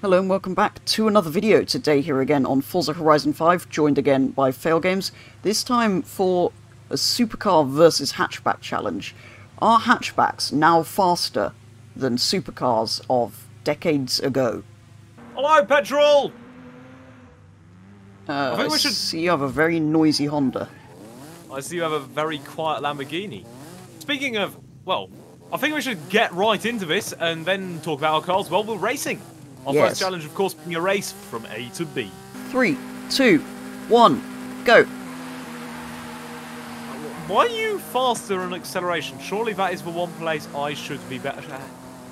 Hello and welcome back to another video today here again on Forza Horizon 5, joined again by Failgames, this time for a supercar versus hatchback challenge. Are hatchbacks now faster than supercars of decades ago? Hello, petrol! Uh, I think we should- see you have a very noisy Honda. I see you have a very quiet Lamborghini. Speaking of, well, I think we should get right into this and then talk about our cars while we're racing. Our Yes. first challenge, of course, being a race from A to B. Three, two, one, go! Why are you faster on acceleration? Surely that is the one place I should be better.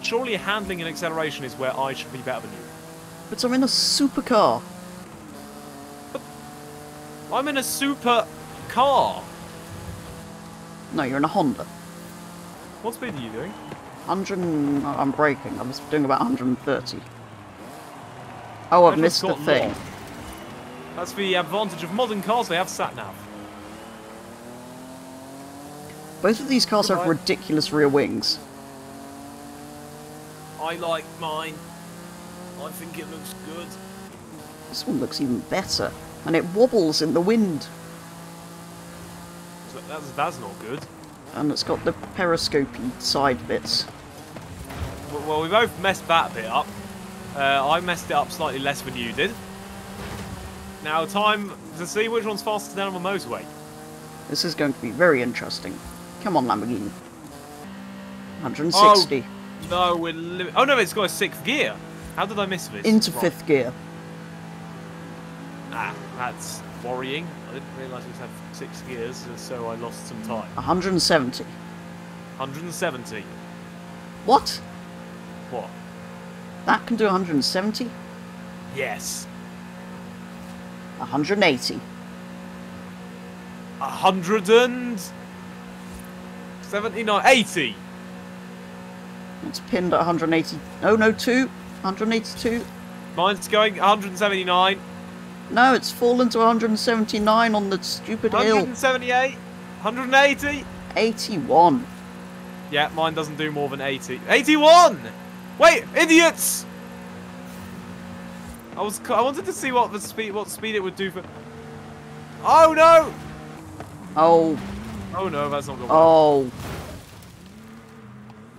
Surely handling and acceleration is where I should be better than you. But I'm in a supercar. But I'm in a super car. No, you're in a Honda. What speed are you doing? 100. I'm braking, I'm doing about 130. Oh, I've missed the thing. more. That's the advantage of modern cars, they have sat nav. Both of these cars have ridiculous rear wings. I like mine. I think it looks good. This one looks even better, and it wobbles in the wind, That's, that's not good. and it's got the periscopy side bits. Well, we both messed that bit up. Uh, I messed it up slightly less than you did. Now, time to see which one's faster down on the motorway. This is going to be very interesting. Come on, Lamborghini. 160 No, we're Oh no, it's got a sixth gear. How did I miss this? into Right. fifth gear. Ah, that's worrying. I didn't realise it had six gears, so I lost some time. 170. 170. What? What? That can do 170? Yes. 180. A hundred and seventy-nine, eighty. It's pinned at 180. Oh no, two. 182. Mine's going 179, No, it's fallen to 179 on the stupid hill. 178, 180. 81. Yeah, mine doesn't do more than 80. 81! Wait, idiots! I was I wanted to see what the speed what speed it would do for. Oh no! Oh, Oh no, that's not good. oh.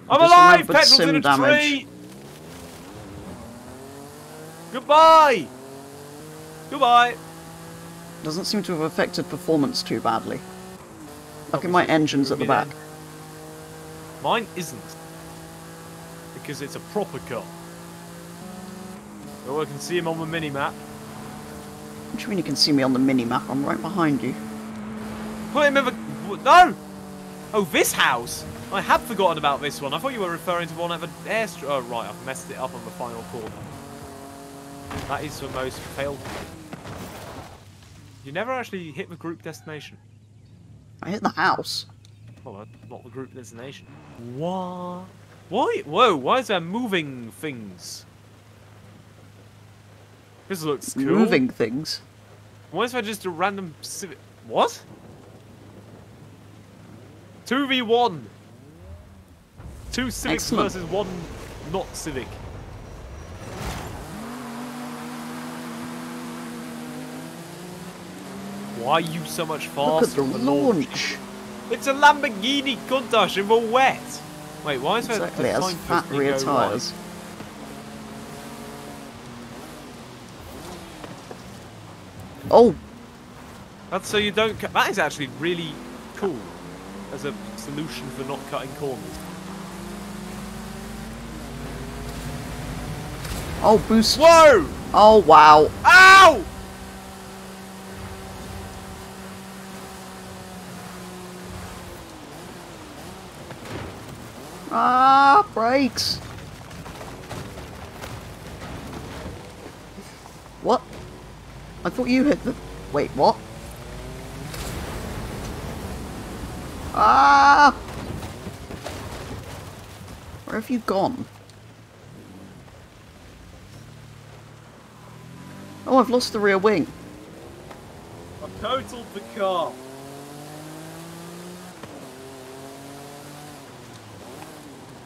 I'm just alive! Petrol's in a damage. tree! Goodbye! Goodbye! Doesn't seem to have affected performance too badly. Look at my engines at the back. Mine isn't. Because it's a proper cut. Oh, I can see him on the mini map. What do you mean you can see me on the mini-map? I'm right behind you. Put him in the. No! Oh, this house! I had forgotten about this one. I thought you were referring to one at the airstrip. Oh, right, I've messed it up on the final corner. That is the most failed. You never actually hit the group destination. I hit the house. Well, uh, not the group destination. What? Why? Whoa, why is there moving things? This looks cool. Moving things. Why is there just a random civic? What? 2v1. Two civics Excellent. versus one not civic. Why are you so much faster? Look at the launch? launch. It's a Lamborghini Countach in the wet. Wait, why is there Exactly, it the has fat rear tyres. Oh, That's so you don't. Cut. That is actually really cool as a solution for not cutting corners. oh, boost. Whoa! Oh, wow. Ow! Ah, brakes. What? I thought you hit the... Wait, what? Ah! Where have you gone? Oh, I've lost the rear wing. I've totaled the car.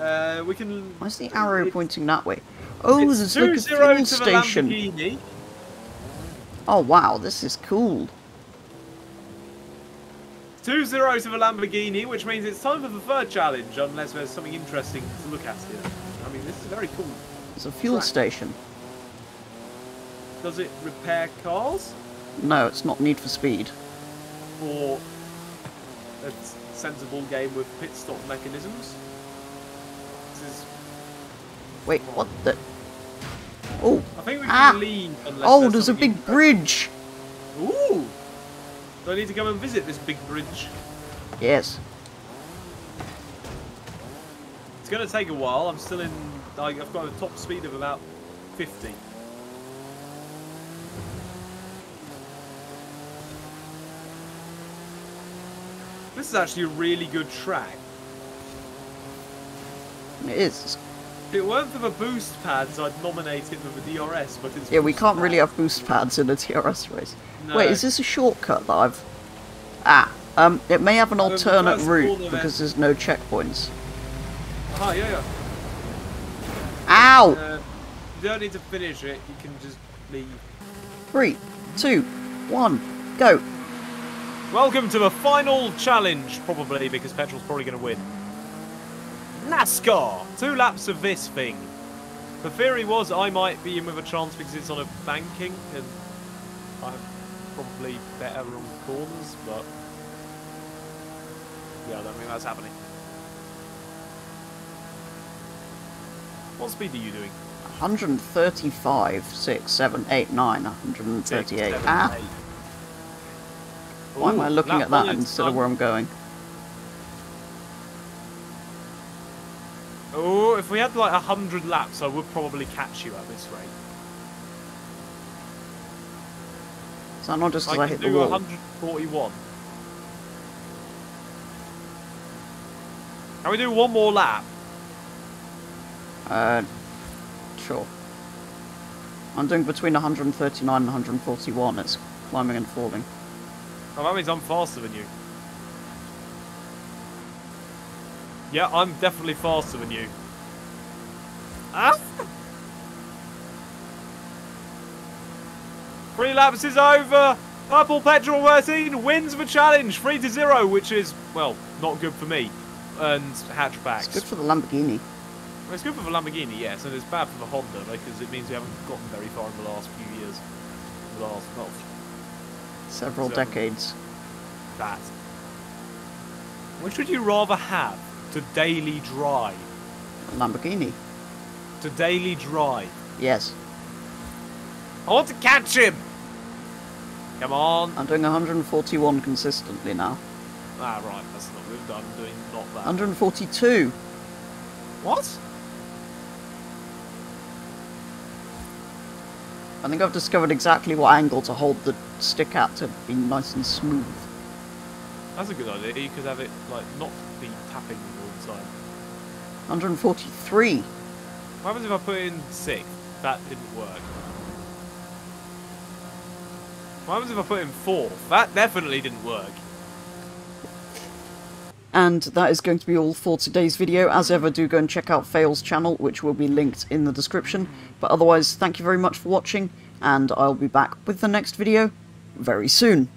Uh, we can. Why's the arrow it- pointing that way? Oh, it's there's like a zero fuel station. Oh wow, this is cool. 2 0 to the Lamborghini, which means it's time for the third challenge, unless there's something interesting to look at here. I mean, this is very cool. It's a fuel Track. station. Does it repair cars? No, it's not Need for Speed. Or a sensible game with pit stop mechanisms? This is. Wait, what the? Oh, I think we can Ah! leave unless oh, there's there's a big bridge. interesting. Ooh! Do I need to go and visit this big bridge? Yes. It's going to take a while. I'm still in. like, I've got a top speed of about 50. This is actually a really good track. It is. If it weren't for the boost pads, I'd nominate it for the DRS, but it's Yeah, we can't really have boost pads in a TRS race. No. Wait, is this a shortcut that I've... Ah, um, it may have an Uh, alternate route because there's no checkpoints. Ah, yeah, yeah. Ow! Uh, you don't need to finish it, you can just leave. Three, two, one, go. Welcome to the final challenge, probably, because Petrol's probably going to win. NASCAR! Two laps of this thing. The theory was I might be in with a chance because it's on a banking, and I'm probably better on corners, but... Yeah, I don't think that's happening. What speed are you doing? 135, 6, 7, 8, 9, 138. Six, seven, ah, eight. why am I looking at that instead of where I'm going? Oh, if we had like a hundred laps, I would probably catch you at this rate. Is that not just as I I, can hit the do wall? 141. Can we do one more lap? Uh, sure. I'm doing between 139 and 141. It's climbing and falling. Oh, that means I'm faster than you. Yeah, I'm definitely faster than you. Ah! Three laps is over. PurplePetrol13 wins the challenge, 3 to 0, which is, well, not good for me. And hatchbacks. It's good for the Lamborghini. Well, it's good for the Lamborghini, yes, and it's bad for the Honda because it means we haven't gotten very far in the last few years. The last, well, Several So- decades. that. Which would you rather have to daily drive? Lamborghini. To daily drive. Yes. I want to catch him! Come on! I'm doing 141 consistently now. Ah, right, that's not good. I'm doing not that. 142. what? I think I've discovered exactly what angle to hold the stick at to be nice and smooth. That's a good idea. You could have it, like, not be tapping all the time. 143. What happens if I put in six? That didn't work. What happens if I put in fourth? That definitely didn't work. And that is going to be all for today's video. As ever, do go and check out Fail's channel, which will be linked in the description. But otherwise, thank you very much for watching, and I'll be back with the next video very soon.